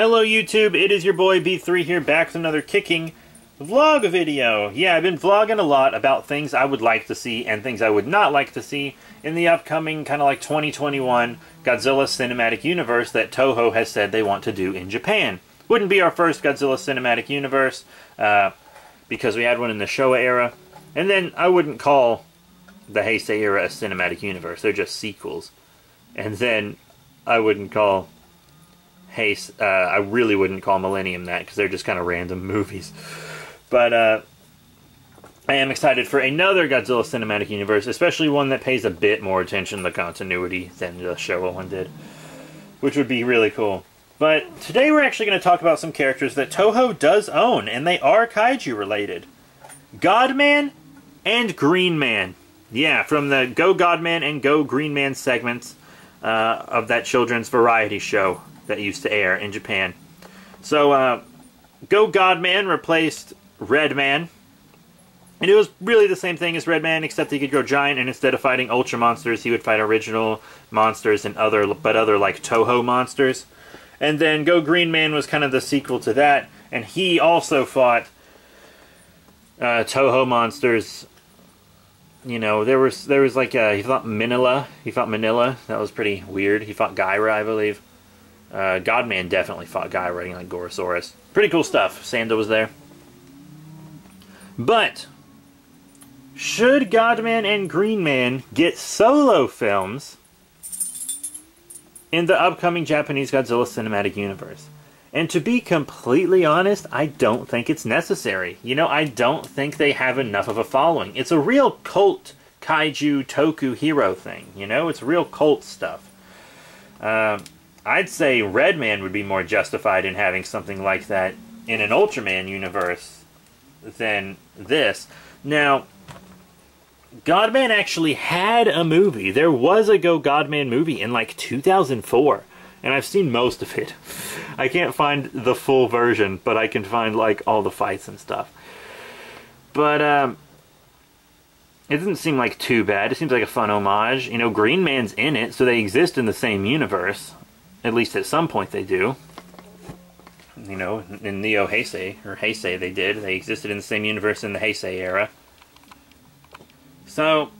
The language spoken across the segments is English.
Hello YouTube, it is your boy B3 here back with another kicking vlog video. Yeah, I've been vlogging a lot about things I would like to see and things I would not like to see in the upcoming kind of like 2021 Godzilla Cinematic Universe that Toho has said they want to do in Japan. Wouldn't be our first Godzilla Cinematic Universe uh, because we had one in the Showa era. And then I wouldn't call the Heisei era a cinematic universe. They're just sequels. And then I wouldn't call Heisei, uh, I really wouldn't call Millennium that because they're just kind of random movies. But uh, I am excited for another Godzilla cinematic universe, especially one that pays a bit more attention to the continuity than the Showa one did, which would be really cool. But today we're actually going to talk about some characters that Toho does own, and they are kaiju related. Godman and Green Man. Yeah, from the Go Godman and Go Green Man segments uh, of that children's variety show that used to air in Japan. So, uh, Go Godman replaced Redman. And it was really the same thing as Redman, except he could grow giant, and instead of fighting Ultra monsters, he would fight original monsters and other, but other like Toho monsters. And then Go Green Man was kind of the sequel to that, and he also fought uh, Toho monsters you know, there was there was like uh, he fought Manila. He fought Manila. That was pretty weird. He fought Gaira, I believe. Uh, Godman definitely fought Guy riding like Gorosaurus. Pretty cool stuff. Sanda was there. But should Godman and Greenman get solo films in the upcoming Japanese Godzilla cinematic universe? And to be completely honest, I don't think it's necessary. You know, I don't think they have enough of a following. It's a real cult kaiju toku hero thing, you know? It's real cult stuff. Uh, I'd say Redman would be more justified in having something like that in an Ultraman universe than this. Now, Godman actually had a movie. There was a Go Godman movie in like 2004 and I've seen most of it. I can't find the full version, but I can find like all the fights and stuff. But um, it doesn't seem like too bad. It seems like a fun homage. You know, Green Man's in it, so they exist in the same universe. At least at some point they do. You know, in Neo Heisei, or Heisei they did. They existed in the same universe in the Heisei era. So,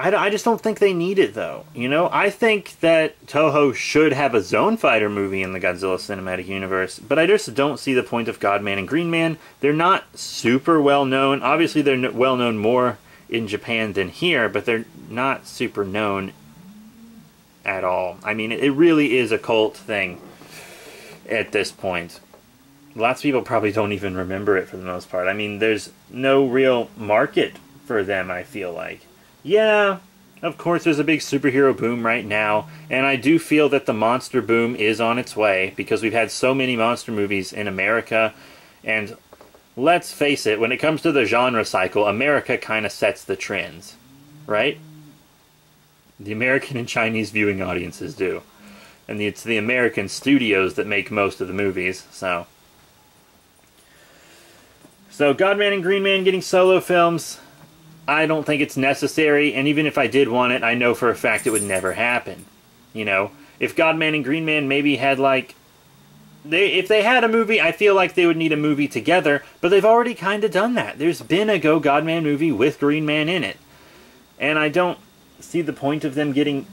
I, I just don't think they need it though. You know, I think that Toho should have a Zone Fighter movie in the Godzilla cinematic universe, but I just don't see the point of Godman and Green Man. They're not super well known. Obviously, they're well known more in Japan than here, but they're not super known at all. I mean, it really is a cult thing at this point. Lots of people probably don't even remember it for the most part. I mean, there's no real market for them, I feel like yeah, of course there's a big superhero boom right now, and I do feel that the monster boom is on its way because we've had so many monster movies in America, and let's face it, when it comes to the genre cycle, America kind of sets the trends, right? The American and Chinese viewing audiences do. And it's the American studios that make most of the movies, so. So, Godman and Green Man getting solo films. I don't think it's necessary, and even if I did want it, I know for a fact it would never happen. You know, if Godman and Green Man maybe had like they if they had a movie, I feel like they would need a movie together, but they've already kind of done that. There's been a Go Godman movie with Green Man in it. And I don't see the point of them getting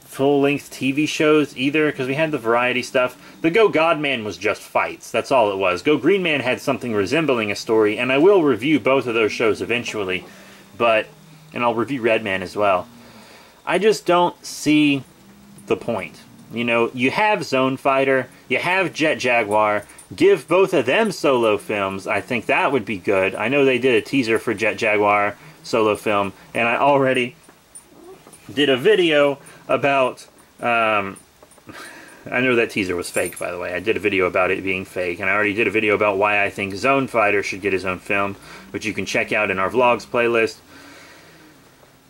full-length TV shows either because we had the variety stuff. The Go Godman was just fights. That's all it was. Go Green Man had something resembling a story, and I will review both of those shows eventually but and I'll review Redman as well. I just don't see the point. You know, you have Zone Fighter, you have Jet Jaguar. Give both of them solo films. I think that would be good. I know they did a teaser for Jet Jaguar solo film, and I already did a video about. Um, I know that teaser was fake, by the way. I did a video about it being fake, and I already did a video about why I think Zone Fighter should get his own film, which you can check out in our vlogs playlist.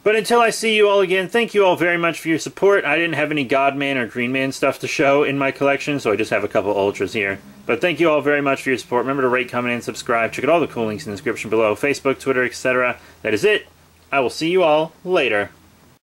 But until I see you all again, thank you all very much for your support. I didn't have any Godman or Greenman stuff to show in my collection, so I just have a couple Ultras here. But thank you all very much for your support. Remember to rate, comment, and subscribe. Check out all the cool links in the description below. Facebook, Twitter, etc. That is it. I will see you all later.